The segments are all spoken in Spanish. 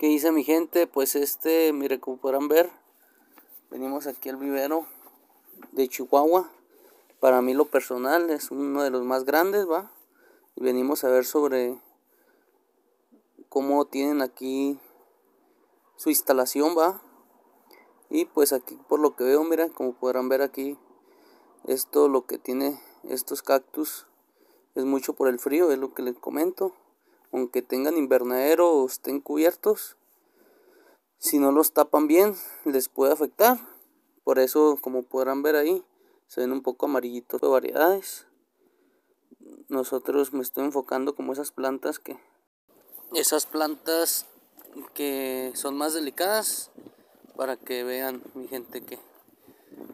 ¿Qué dice mi gente? Pues este, mire, como podrán ver, venimos aquí al vivero de Chihuahua. Para mí lo personal es uno de los más grandes, ¿va? Y venimos a ver sobre cómo tienen aquí su instalación, ¿va? Y pues aquí por lo que veo, mira, como podrán ver aquí, esto lo que tiene estos cactus es mucho por el frío, es lo que les comento aunque tengan invernadero o estén cubiertos, si no los tapan bien, les puede afectar. Por eso, como podrán ver ahí, se ven un poco amarillitos de variedades. Nosotros me estoy enfocando como esas plantas que esas plantas que son más delicadas para que vean mi gente que,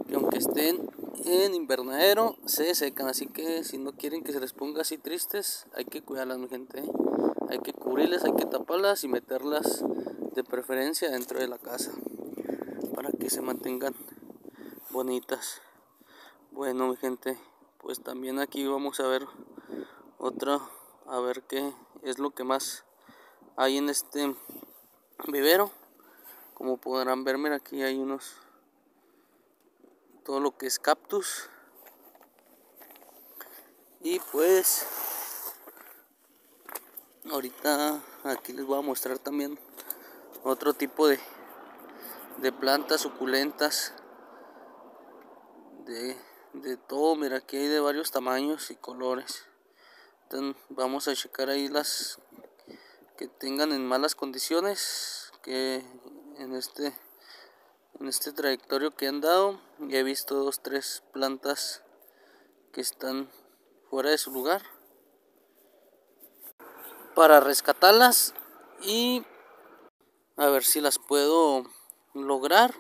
que aunque estén en invernadero se secan así que si no quieren que se les ponga así tristes hay que cuidarlas mi gente hay que cubrirles, hay que taparlas y meterlas de preferencia dentro de la casa para que se mantengan bonitas. Bueno, mi gente, pues también aquí vamos a ver otra, a ver qué es lo que más hay en este vivero. Como podrán ver, mira, aquí hay unos, todo lo que es cactus. Y pues ahorita aquí les voy a mostrar también otro tipo de, de plantas suculentas de, de, todo mira aquí hay de varios tamaños y colores Entonces, vamos a checar ahí las que tengan en malas condiciones que en este en este trayectorio que han dado ya he visto dos tres plantas que están fuera de su lugar para rescatarlas y a ver si las puedo lograr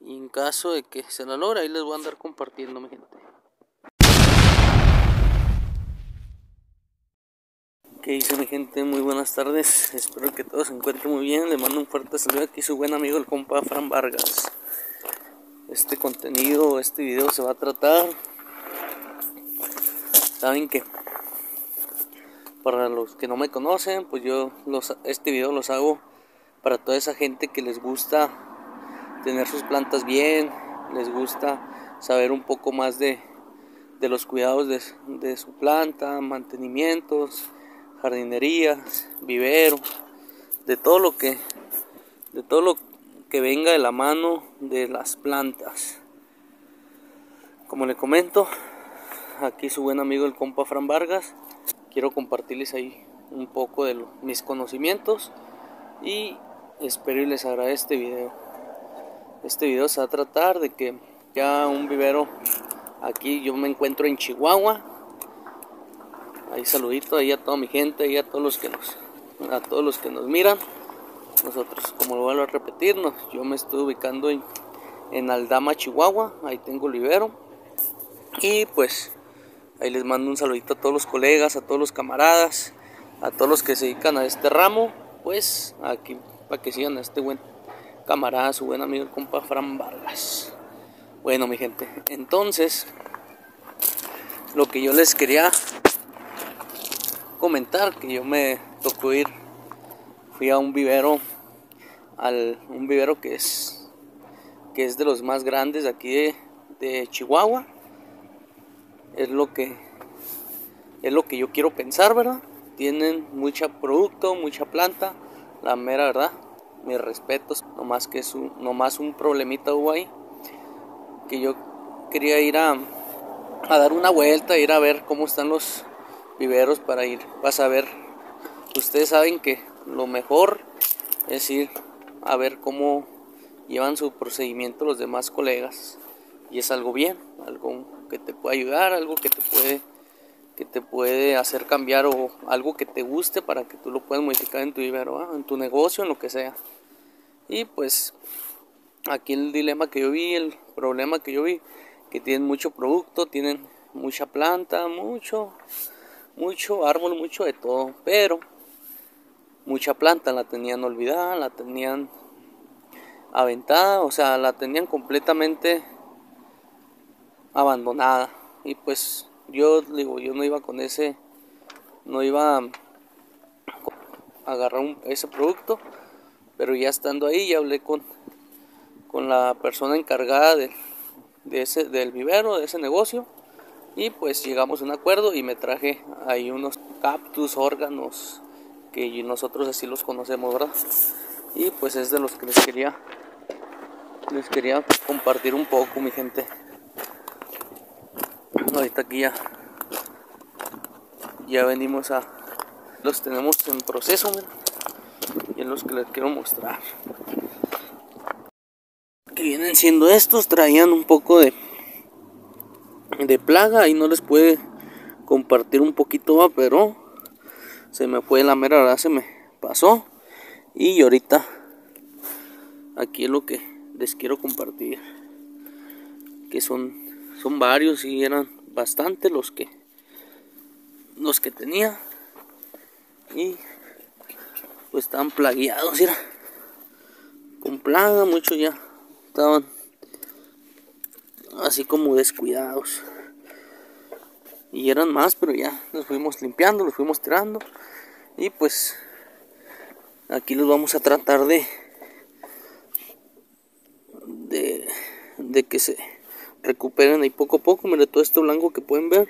y en caso de que se la logre. Ahí les voy a andar compartiendo mi gente ¿Qué dice mi gente? Muy buenas tardes, espero que todos se encuentren muy bien, le mando un fuerte saludo aquí su buen amigo el compa Fran Vargas. Este contenido, este video se va a tratar saben que para los que no me conocen, pues yo los, este video los hago para toda esa gente que les gusta tener sus plantas bien, les gusta saber un poco más de, de los cuidados de, de, su planta, mantenimientos, jardinerías, vivero, de todo lo que de todo lo que venga de la mano de las plantas. Como le comento, aquí su buen amigo el compa Fran Vargas quiero compartirles ahí un poco de mis conocimientos y espero les agrade este video. Este video se va a tratar de que ya un vivero aquí yo me encuentro en Chihuahua. Ahí saludito ahí a toda mi gente, a todos los que nos a todos los que nos miran. Nosotros, como lo vuelvo a repetirnos, yo me estoy ubicando en, en Aldama, Chihuahua, ahí tengo el vivero. Y pues Ahí les mando un saludito a todos los colegas, a todos los camaradas, a todos los que se dedican a este ramo. Pues aquí para que sigan a este buen camarada, su buen amigo, el compa Fran Vargas. Bueno, mi gente, entonces lo que yo les quería comentar, que yo me tocó ir, fui a un vivero, al un vivero que es que es de los más grandes de aquí de, de Chihuahua es lo que es lo que yo quiero pensar, ¿verdad? Tienen mucho producto, mucha planta, la mera verdad, mis respetos, nomás que es un, nomás un problemita hubo ahí, que yo quería ir a, a dar una vuelta, ir a ver cómo están los viveros para ir, vas a ver, ustedes saben que lo mejor es ir a ver cómo llevan su procedimiento los demás colegas. Y es algo bien, algo que te puede ayudar, algo que te puede que te puede hacer cambiar o algo que te guste para que tú lo puedas modificar en tu vivero, en tu negocio, en lo que sea. Y pues aquí el dilema que yo vi, el problema que yo vi, que tienen mucho producto, tienen mucha planta, mucho, mucho árbol, mucho de todo, pero mucha planta la tenían olvidada, la tenían aventada, o sea, la tenían completamente abandonada y pues yo digo yo no iba con ese no iba a agarrar ese producto Pero ya estando ahí, ya hablé con, con la persona encargada de, de ese, del vivero, de ese negocio. Y pues llegamos a un acuerdo y me traje ahí unos cactus, órganos, que nosotros así los conocemos, ¿verdad? Y pues es de los que les quería, les quería compartir un poco, mi gente. Ahorita aquí ya, ya venimos a, los tenemos en proceso, y es los que les quiero mostrar. Que vienen siendo estos, traían un poco de de plaga y no les puede compartir un poquito pero se me fue la mera hora se me pasó. Y ahorita aquí es lo que les quiero compartir que son son varios y eran bastante los que los que tenía. Y pues estaban plagueados era con plaga muchos ya estaban así como descuidados. Y eran más, pero ya los fuimos limpiando, los fuimos tirando. Y pues aquí los vamos a tratar de de, de que se recuperen ahí poco a poco. Mire todo esto blanco que pueden ver,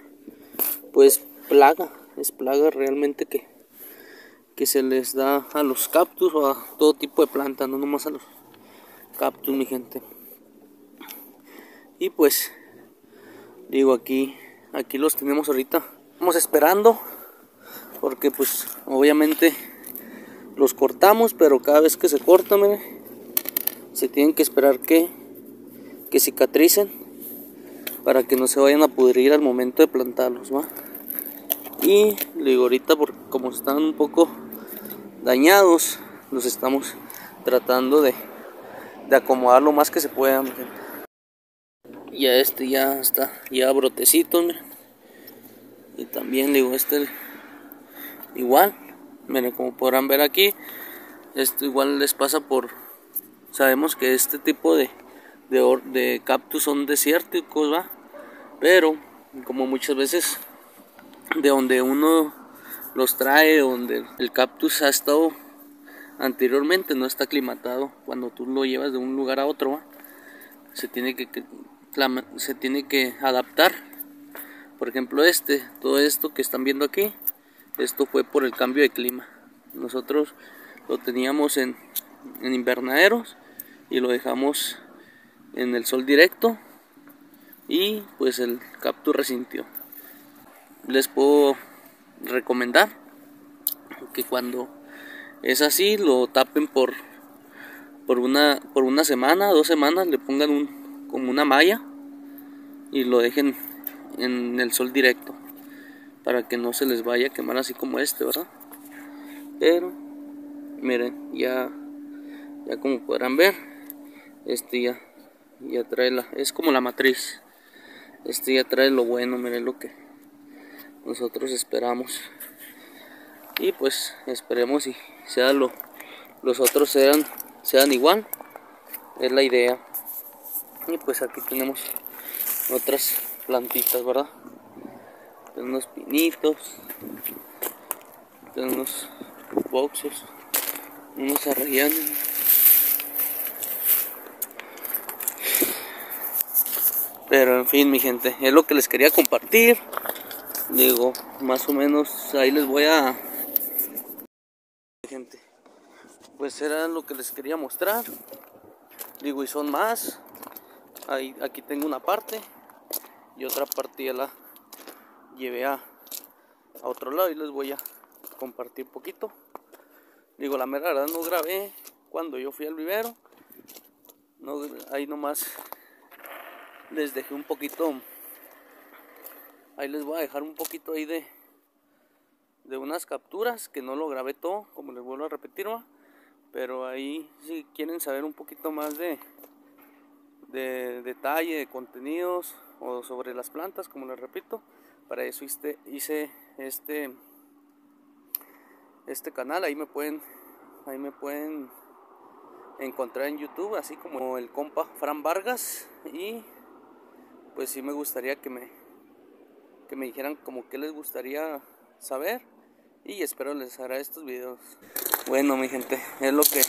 pues plaga, es plaga realmente que, que se les da a los cactus o a todo tipo de plantas, no nomás a los cactus, mi gente y pues digo aquí aquí los tenemos ahorita estamos esperando porque pues obviamente los cortamos pero cada vez que se cortan se tienen que esperar que que cicatricen para que no se vayan a pudrir al momento de plantarlos ¿va? y digo ahorita porque como están un poco dañados los estamos tratando de, de acomodar lo más que se pueda ya este ya está ya brotecito y también digo este igual miren como podrán ver aquí esto igual les pasa por sabemos que este tipo de de, de cactus son desérticos va pero como muchas veces de donde uno los trae donde el cactus ha estado anteriormente no está aclimatado cuando tú lo llevas de un lugar a otro se tiene que se tiene que adaptar. Por ejemplo, este, todo esto que están viendo aquí, esto fue por el cambio de clima. Nosotros lo teníamos en, en invernaderos y lo dejamos en el sol directo y pues el capture resintió. Les puedo recomendar que cuando es así lo tapen por por una por una semana, dos semanas, le pongan un como una malla y lo dejen en el sol directo para que no se les vaya a quemar así como este, ¿verdad? Pero miren, ya ya como podrán ver, este ya ya trae la es como la matriz. Este ya trae lo bueno, miren lo que nosotros esperamos. Y pues esperemos y sea lo los otros sean sean igual. Es la idea y pues aquí tenemos otras plantitas verdad tenemos pinitos tenemos boxes unos arrayanes pero en fin mi gente es lo que les quería compartir. Digo más o menos ahí les voy a gente pues era lo que les quería mostrar. Digo y son más Ahí, aquí tengo una parte y otra parte ya la llevé a, otro lado y les voy a compartir poquito. Digo, la mera verdad no grabé cuando yo fui al vivero. No, ahí nomás les dejé un poquito. Ahí les voy a dejar un poquito ahí de, de unas capturas que no lo grabé todo, como les vuelvo a repetir, pero ahí si quieren saber un poquito más de, de detalle, de contenidos o sobre las plantas, como les repito. Para eso hice, este este canal, ahí me pueden ahí me pueden encontrar en YouTube, así como el compa Fran Vargas y pues sí me gustaría que me que me dijeran como que les gustaría saber y espero les hará estos videos. Bueno, mi gente, es lo que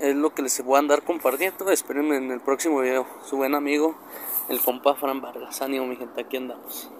es lo que les voy a andar compartiendo. Espérenme en el próximo video. Su buen amigo, el compa Fran Vargas. Ánimo, mi gente, aquí andamos.